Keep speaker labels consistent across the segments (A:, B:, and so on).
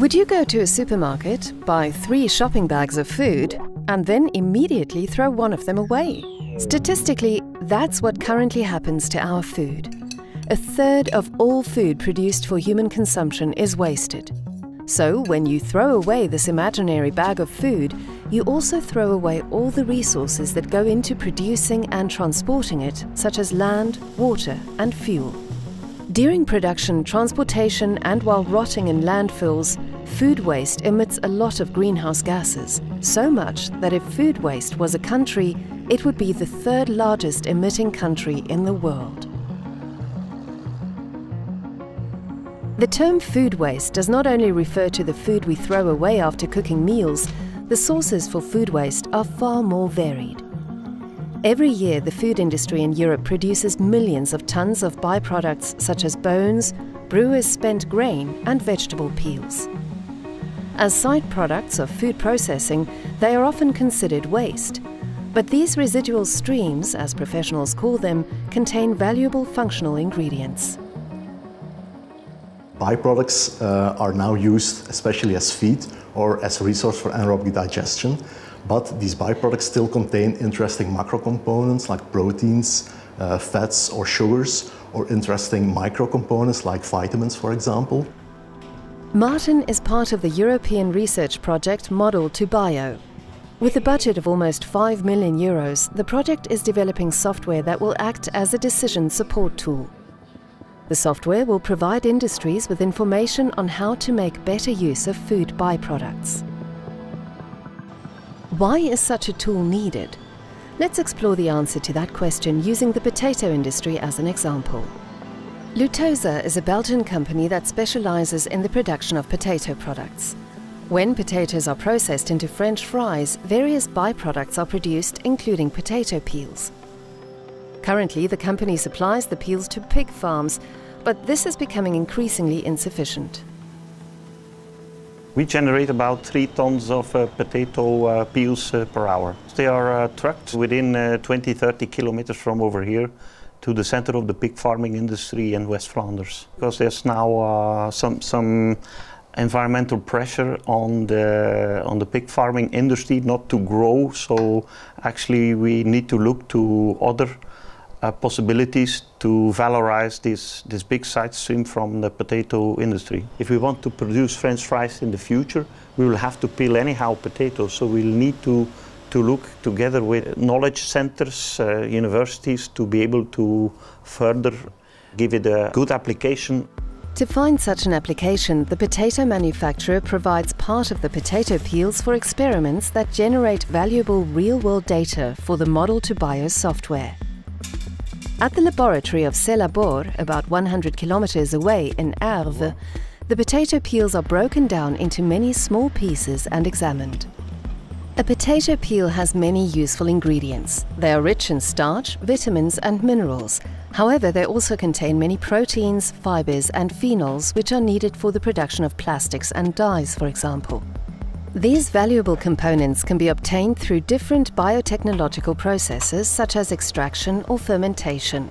A: Would you go to a supermarket, buy three shopping bags of food, and then immediately throw one of them away? Statistically, that's what currently happens to our food. A third of all food produced for human consumption is wasted. So, when you throw away this imaginary bag of food, you also throw away all the resources that go into producing and transporting it, such as land, water, and fuel. During production, transportation, and while rotting in landfills, food waste emits a lot of greenhouse gases, so much that if food waste was a country, it would be the third largest emitting country in the world. The term food waste does not only refer to the food we throw away after cooking meals, the sources for food waste are far more varied. Every year, the food industry in Europe produces millions of tons of byproducts such as bones, brewers' spent grain, and vegetable peels. As side products of food processing, they are often considered waste. But these residual streams, as professionals call them, contain valuable functional ingredients.
B: Byproducts uh, are now used especially as feed or as a resource for anaerobic digestion, but these byproducts still contain interesting macro components like proteins, uh, fats or sugars, or interesting micro components like vitamins, for example.
A: Martin is part of the European research project Model2Bio. With a budget of almost 5 million euros, the project is developing software that will act as a decision support tool. The software will provide industries with information on how to make better use of food byproducts. Why is such a tool needed? Let's explore the answer to that question using the potato industry as an example. Lutosa is a Belgian company that specializes in the production of potato products. When potatoes are processed into French fries, various byproducts are produced, including potato peels. Currently, the company supplies the peels to pig farms, but this is becoming increasingly insufficient.
C: We generate about three tons of uh, potato uh, peels uh, per hour. They are uh, trucked within uh, 20, 30 kilometers from over here to the center of the pig farming industry in West Flanders. Because there's now uh, some, some environmental pressure on the on the pig farming industry not to grow. So actually, we need to look to other uh, possibilities to valorize this this big side stream from the potato industry. If we want to produce French fries in the future, we will have to peel anyhow potatoes. So we'll need to to look together with knowledge centers, uh, universities, to be able to further give it a good application.
A: To find such an application, the potato manufacturer provides part of the potato peels for experiments that generate valuable real-world data for the Model2Bio software. At the laboratory of Celabor, about 100 kilometers away in Herve, the potato peels are broken down into many small pieces and examined. A potato peel has many useful ingredients. They are rich in starch, vitamins and minerals. However, they also contain many proteins, fibers and phenols which are needed for the production of plastics and dyes, for example. These valuable components can be obtained through different biotechnological processes such as extraction or fermentation.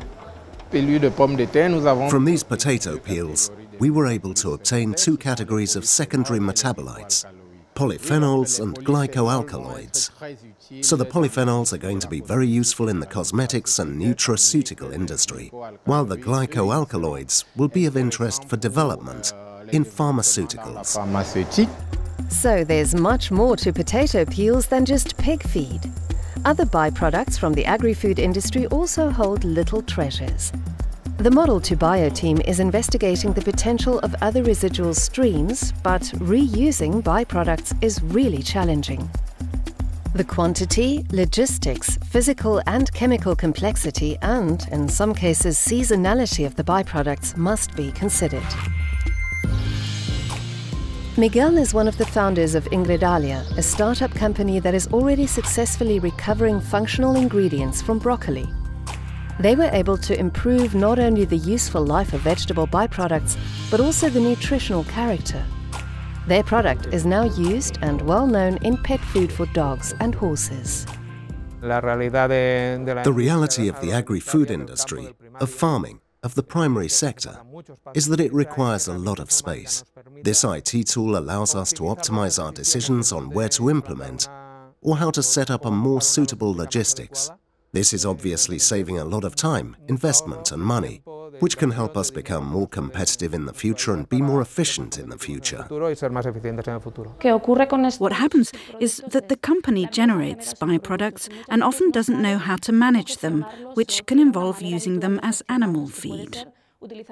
D: From these potato peels, we were able to obtain two categories of secondary metabolites, polyphenols and glycoalkaloids. So the polyphenols are going to be very useful in the cosmetics and nutraceutical industry, while the glycoalkaloids will be of interest for development in pharmaceuticals.
A: So there's much more to potato peels than just pig feed. Other byproducts from the agri-food industry also hold little treasures. The Model2Bio team is investigating the potential of other residual streams, but reusing byproducts is really challenging. The quantity, logistics, physical and chemical complexity and, in some cases, seasonality of the byproducts must be considered. Miguel is one of the founders of Ingredalia, a startup company that is already successfully recovering functional ingredients from broccoli. They were able to improve not only the useful life of vegetable byproducts, but also the nutritional character. Their product is now used and well known in pet food for dogs and horses.
D: The reality of the agri-food industry, of farming, of the primary sector is that it requires a lot of space. This IT tool allows us to optimize our decisions on where to implement or how to set up a more suitable logistics. This is obviously saving a lot of time, investment and money, which can help us become more competitive in the future and be more efficient in the future.
E: What happens is that the company generates byproducts and often doesn't know how to manage them, which can involve using them as animal feed.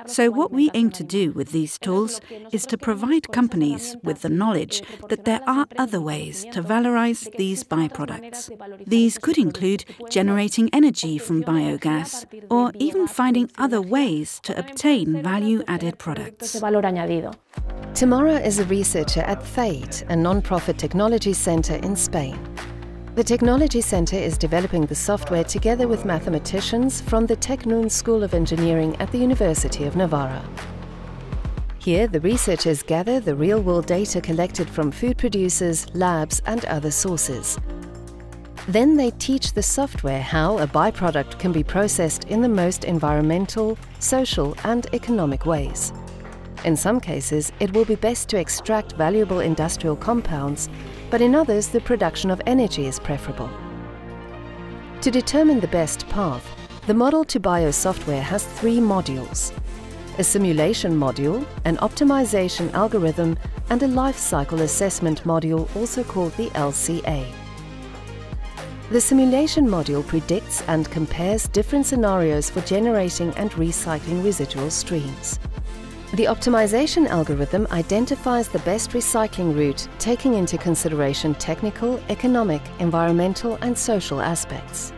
E: So, what we aim to do with these tools is to provide companies with the knowledge that there are other ways to valorize these byproducts. These could include generating energy from biogas or even finding other ways to obtain value added products.
A: Tamara is a researcher at Ceit, a non-profit technology center in Spain. The Technology Center is developing the software together with mathematicians from the Tecnun School of Engineering at the University of Navarra. Here, the researchers gather the real-world data collected from food producers, labs and other sources. Then they teach the software how a byproduct can be processed in the most environmental, social and economic ways. In some cases, it will be best to extract valuable industrial compounds but in others the production of energy is preferable. To determine the best path, the Model2Bio software has three modules. A simulation module, an optimization algorithm and a life cycle assessment module also called the LCA. The simulation module predicts and compares different scenarios for generating and recycling residual streams. The optimization algorithm identifies the best recycling route, taking into consideration technical, economic, environmental and social aspects.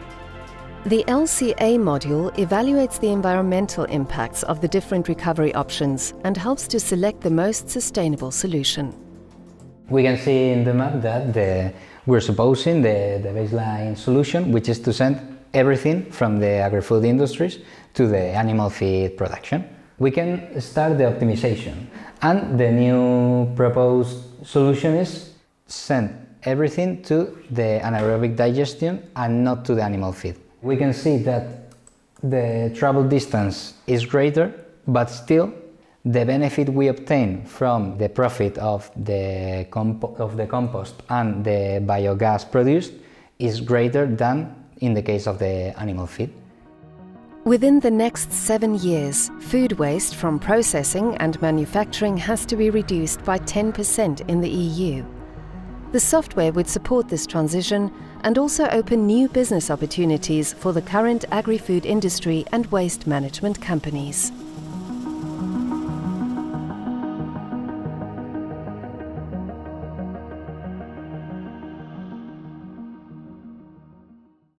A: The LCA module evaluates the environmental impacts of the different recovery options and helps to select the most sustainable solution.
F: We can see in the map that the, we're supposing the, the baseline solution, which is to send everything from the agri-food industries to the animal feed production we can start the optimization. And the new proposed solution is send everything to the anaerobic digestion and not to the animal feed. We can see that the travel distance is greater, but still the benefit we obtain from the profit of the, of the compost and the biogas produced is greater than in the case of the animal feed.
A: Within the next seven years, food waste from processing and manufacturing has to be reduced by 10% in the EU. The software would support this transition and also open new business opportunities for the current agri-food industry and waste management companies.